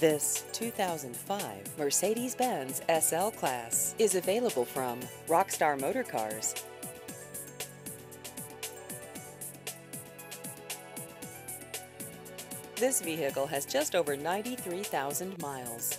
This 2005 Mercedes-Benz SL Class is available from Rockstar Motor Cars. This vehicle has just over 93,000 miles.